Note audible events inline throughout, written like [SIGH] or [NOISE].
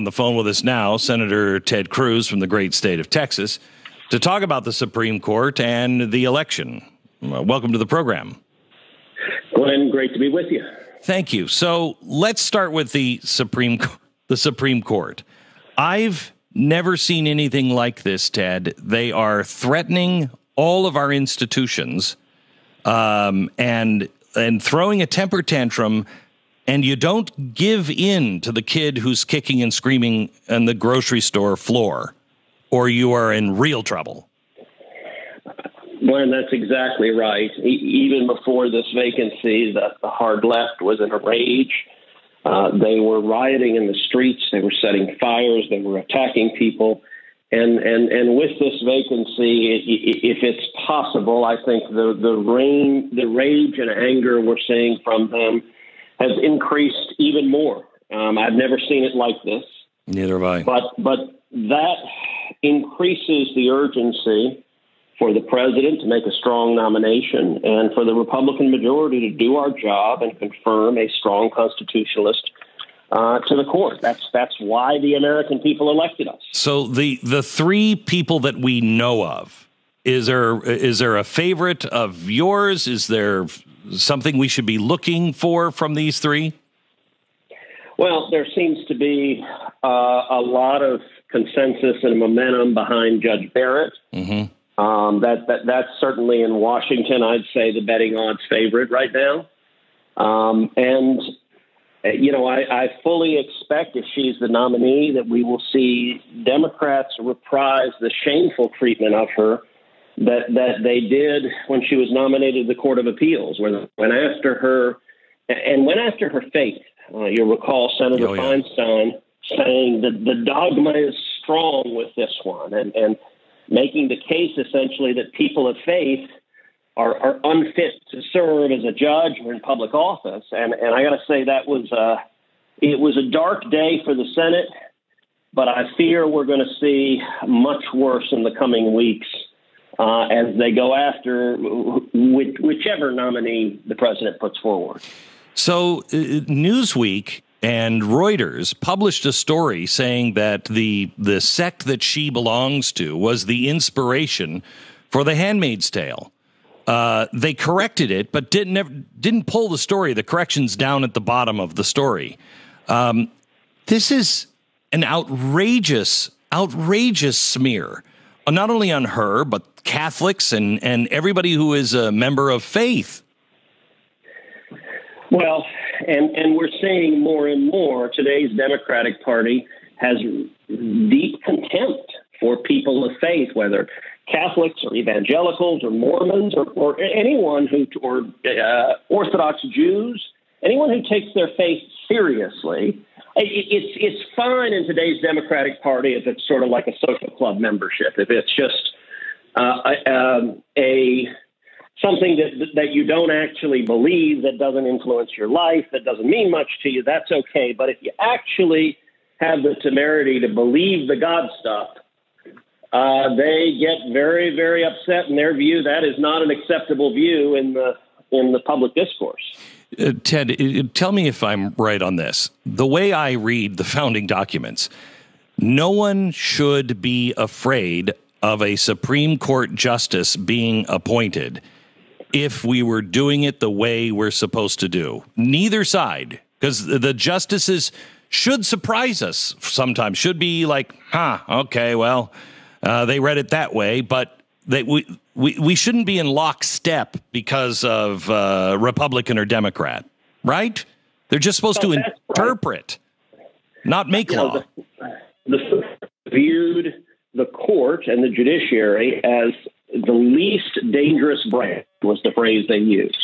on the phone with us now, Senator Ted Cruz from the great state of Texas, to talk about the Supreme Court and the election. welcome to the program. Glenn, great to be with you. Thank you. So let's start with the Supreme the Supreme Court. I've never seen anything like this, Ted. They are threatening all of our institutions um, and and throwing a temper tantrum and you don't give in to the kid who's kicking and screaming on the grocery store floor or you are in real trouble. Glenn, that's exactly right. E- even before this vacancy, the, the hard left was in a rage. Uh, they were rioting in the streets. They were setting fires. They were attacking people. And and and with this vacancy, if it's possible, I think the the rain, the rage and anger we're seeing from them has increased even more. Um, I've never seen it like this. Neither have I. But but that increases the urgency for the president to make a strong nomination and for the Republican majority to do our job and confirm a strong constitutionalist uh, to the court. That's that's why the American people elected us. So the the three people that we know of is there is there a favorite of yours? Is there something we should be looking for from these three? Well, there seems to be uh, a lot of consensus and momentum behind Judge Barrett. Mm-hmm. Um, that, that that's certainly in Washington. I'd say the betting odds favorite right now. Um, and you know, I, I fully expect if she's the nominee that we will see Democrats reprise the shameful treatment of her that that they did when she was nominated to the Court of Appeals, when went after her and went after her faith. Uh, you'll recall Senator oh, yeah. Feinstein saying that the dogma is strong with this one, and and making the case essentially that people of faith are, are unfit to serve as a judge or in public office. And and I got to say that was uh, it was a dark day for the Senate, but I fear we're going to see much worse in the coming weeks uh, as they go after which, whichever nominee the president puts forward. So, uh, Newsweek and Reuters published a story saying that the the sect that she belongs to was the inspiration for The Handmaid's Tale. Uh, they corrected it, but didn't didn't pull the story. The corrections down at the bottom of the story. Um, this is an outrageous, outrageous smear, not only on her but Catholics and and everybody who is a member of faith. Well, and and we're seeing more and more. Today's Democratic Party has deep contempt for people of faith, whether Catholics or evangelicals or Mormons or, or anyone who, or uh, Orthodox Jews, anyone who takes their faith seriously. It's it's fine in today's Democratic Party if it's sort of like a social club membership, if it's just uh, a, um, a something that that you don't actually believe, that doesn't influence your life, that doesn't mean much to you. That's okay. But if you actually have the temerity to believe the God stuff, uh, they get very, very upset in their view. That is not an acceptable view in the in the public discourse. Uh, Ted, tell me if I'm right on this. The way I read the founding documents, no one should be afraid of a Supreme Court justice being appointed if we were doing it the way we're supposed to do. Neither side, because the justices should surprise us sometimes, should be like, huh, okay, well, uh, they read it that way, but they, we, we, we shouldn't be in lockstep because of uh, Republican or Democrat, right? They're just supposed to interpret, right. not make law. the, the viewed the court and the judiciary as the least dangerous branch was the phrase they used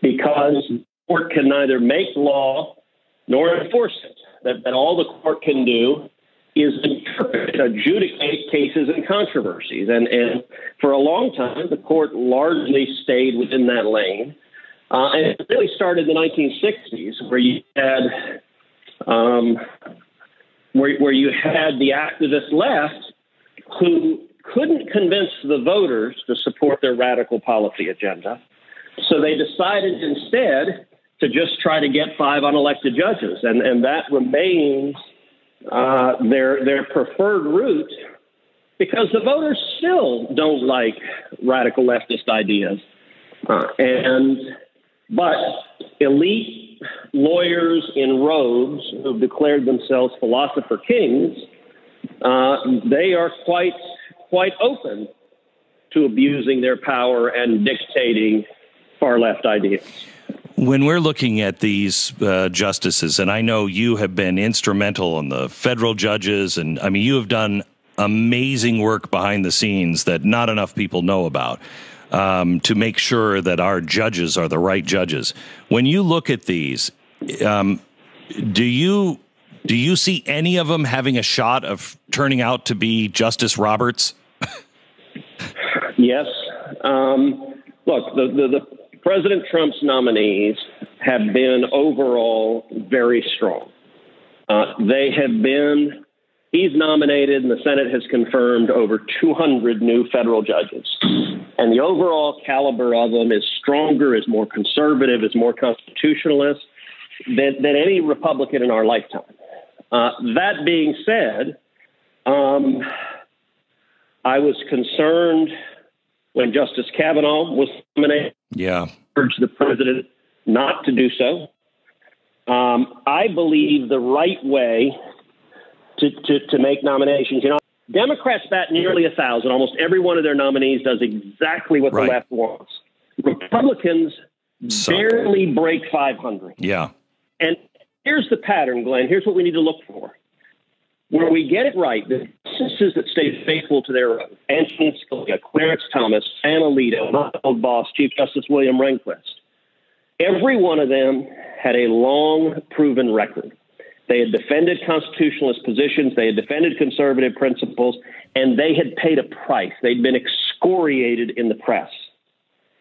because the court can neither make law nor enforce it. That, that all the court can do is interpret, adjudicate cases and controversies. And, and for a long time, the court largely stayed within that lane. Uh, and it really started in the 1960s, where you had um, where, where you had the activist left who couldn't convince the voters to support their radical policy agenda. So they decided instead to just try to get five unelected judges, and, and that remains uh, their their preferred route because the voters still don't like radical leftist ideas, uh, and but elite lawyers in robes who've declared themselves philosopher kings, uh, they are quite quite open to abusing their power and dictating far left ideas. When we're looking at these uh, justices, and I know you have been instrumental in the federal judges, and I mean, you have done amazing work behind the scenes that not enough people know about um, to make sure that our judges are the right judges. When you look at these, um, do you do you see any of them having a shot of turning out to be Justice Roberts? [LAUGHS] yes. Um, look, the, the, the President Trump's nominees have been overall very strong. Uh, they have been He's nominated, and the Senate has confirmed over 200 new federal judges. And the overall caliber of them is stronger, is more conservative, is more constitutionalist than, than any Republican in our lifetime. Uh, that being said, um, I was concerned when Justice Kavanaugh was nominated. Yeah. Urged the president not to do so. Um, I believe the right way to, to, to make nominations. You know, Democrats bat nearly a thousand. Almost every one of their nominees does exactly what right. the left wants. Republicans so. barely break 500. Yeah. And here's the pattern, Glenn. Here's what we need to look for. Where we get it right, the justices that stay faithful to their Antonin Scalia, Clarence Thomas, Sam Alito, my old boss, Chief Justice William Rehnquist, every one of them had a long proven record. They had defended constitutionalist positions, they had defended conservative principles, and they had paid a price. They'd been excoriated in the press.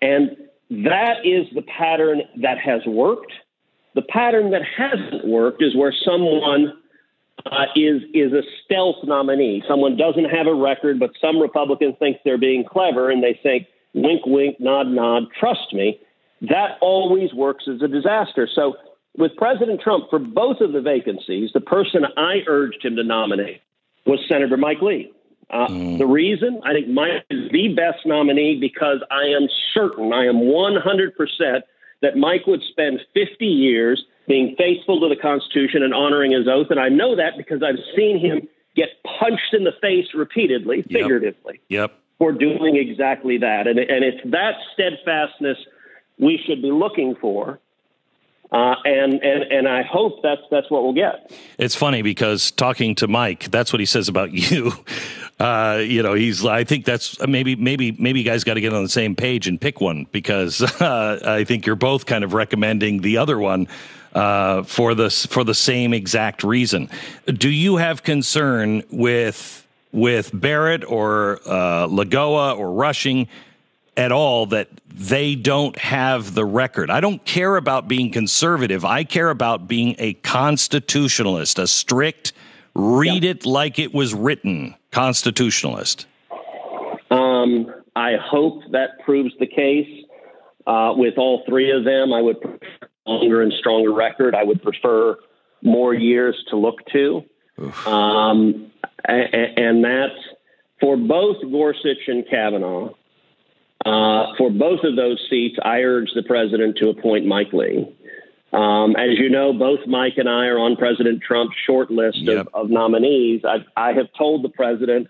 And that is the pattern that has worked. The pattern that hasn't worked is where someone uh, is is a stealth nominee. Someone doesn't have a record, but some Republicans think they're being clever, and they think, "Wink, wink, nod, nod, trust me." That always works as a disaster. So with President Trump, for both of the vacancies, the person I urged him to nominate was Senator Mike Lee. Uh, mm. The reason I think Mike is the best nominee because I am certain, I am 100% that Mike would spend 50 years being faithful to the Constitution and honoring his oath. And I know that because I've seen him get punched in the face repeatedly, figuratively, yep. Yep. for doing exactly that. And, and it's that steadfastness we should be looking for uh, and, and and I hope that's that's what we'll get. It's funny because talking to Mike, that's what he says about [LAUGHS] you. Uh, you know, he's. I think that's maybe maybe maybe you guys got to get on the same page and pick one because [LAUGHS] uh, I think you're both kind of recommending the other one uh, for the for the same exact reason. Do you have concern with with Barrett or uh, Lagoa or Rushing? At all that they don't have the record. I don't care about being conservative. I care about being a constitutionalist, a strict, read yeah. it like it was written constitutionalist. Um, I hope that proves the case uh, with all three of them. I would prefer longer and stronger record. I would prefer more years to look to. Um, and, and that's for both Gorsuch and Kavanaugh. Uh, for both of those seats, I urge the president to appoint Mike Lee. Um, as you know, both Mike and I are on President Trump's short list yep. of, of, nominees. I, I, have told the president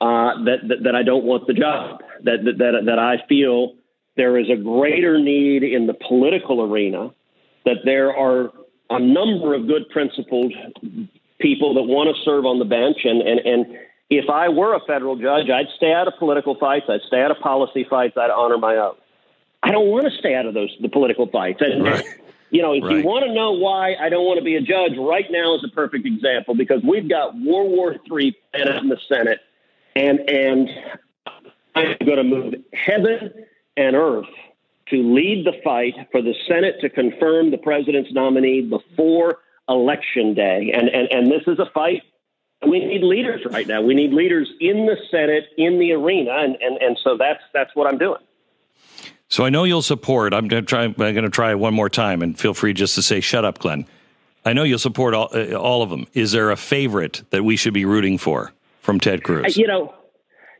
uh, that, that, that I don't want the job. That, that that that I feel there is a greater need in the political arena. That there are a number of good principled people that want to serve on the bench, and and and if I were a federal judge, I'd stay out of political fights. I'd stay out of policy fights. I'd honor my oath. I don't want to stay out of those the political fights. And, right. You know, if right. you want to know why I don't want to be a judge, right now is a perfect example because we've got World War III in the Senate, and and I'm going to move heaven and earth to lead the fight for the Senate to confirm the president's nominee before election day. And and and this is a fight we need leaders right now. We need leaders in the Senate, in the arena, and, and, and so that's that's what I'm doing. So I know you'll support. I'm going to try. I'm going to try one more time, and feel free just to say "Shut up, Glenn." I know you'll support all, uh, all of them. Is there a favorite that we should be rooting for from Ted Cruz? You know,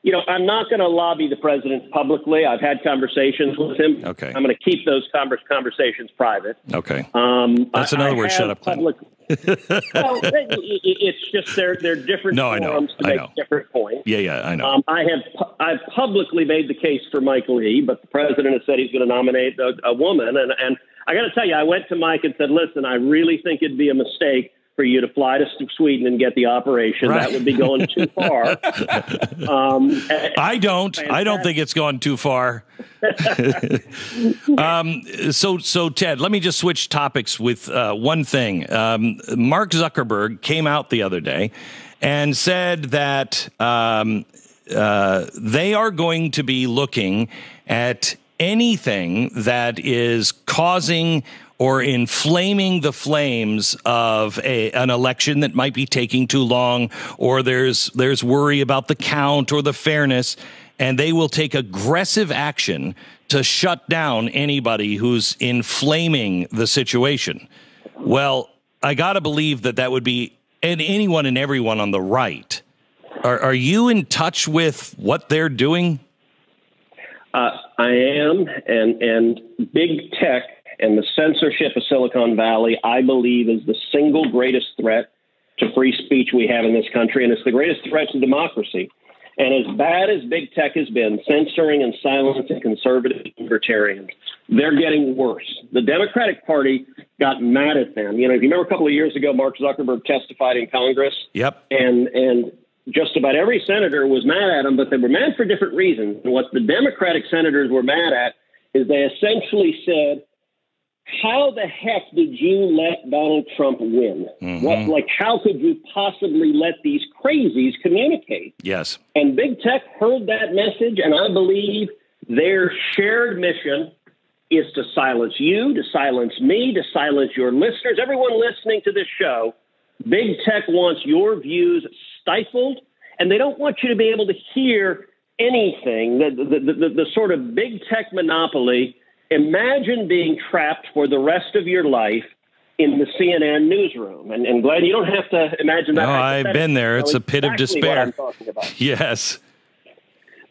you know, I'm not going to lobby the president publicly. I've had conversations with him. Okay. I'm going to keep those conversations private. Okay. Um, That's another word. Shut up, public, [LAUGHS] well, it's just they're they're different no, I know. to make different points. Yeah, yeah, I know. Um, I have I've publicly made the case for Mike Lee, but the president has said he's going to nominate a, a woman, and and I got to tell you, I went to Mike and said, listen, I really think it'd be a mistake for you to fly to Sweden and get the operation. Right. That would be going too far. [LAUGHS] um, I don't. I don't think it's gone too far. [LAUGHS] um, so, so Ted, let me just switch topics with uh, one thing. Um, Mark Zuckerberg came out the other day and said that um, uh, they are going to be looking at anything that is causing or inflaming the flames of a, an election that might be taking too long, or there's there's worry about the count or the fairness, and they will take aggressive action to shut down anybody who's inflaming the situation. Well, I got to believe that that would be and anyone and everyone on the right. Are, are you in touch with what they're doing? Uh, I am, and and big tech and the censorship of Silicon Valley, I believe, is the single greatest threat to free speech we have in this country, and it's the greatest threat to democracy. And as bad as big tech has been, censoring and silencing conservative libertarians, they're getting worse. The Democratic Party got mad at them. You know, if you remember a couple of years ago, Mark Zuckerberg testified in Congress. Yep. And and just about every senator was mad at him, but they were mad for different reasons. And what the Democratic senators were mad at is they essentially said, how the heck did you let Donald Trump win? Mm-hmm. What, like, how could you possibly let these crazies communicate? Yes. And big tech heard that message, and I believe their shared mission is to silence you, to silence me, to silence your listeners, everyone listening to this show. Big tech wants your views stifled, and they don't want you to be able to hear anything. The, the, the, the, sort of big tech monopoly. Imagine being trapped for the rest of your life in the CNN newsroom. And, and Glenn, you don't have to imagine that. No, I've been there. It's a pit exactly of despair. [LAUGHS] Yes.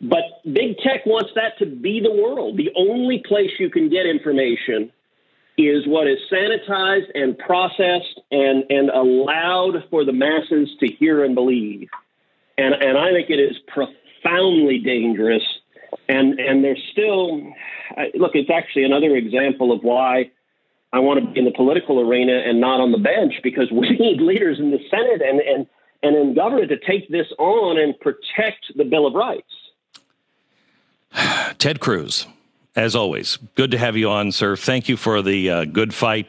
But big tech wants that to be the world. The only place you can get information is what is sanitized and processed and, and allowed for the masses to hear and believe. And, and I think it is profoundly dangerous. And, and there's still, look, it's actually another example of why I want to be in the political arena and not on the bench because [LAUGHS] we need leaders in the Senate and, and, and in government to take this on and protect the Bill of Rights. [SIGHS] Ted Cruz as always, good to have you on, sir. Thank you for the uh, good fight.